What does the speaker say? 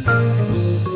Música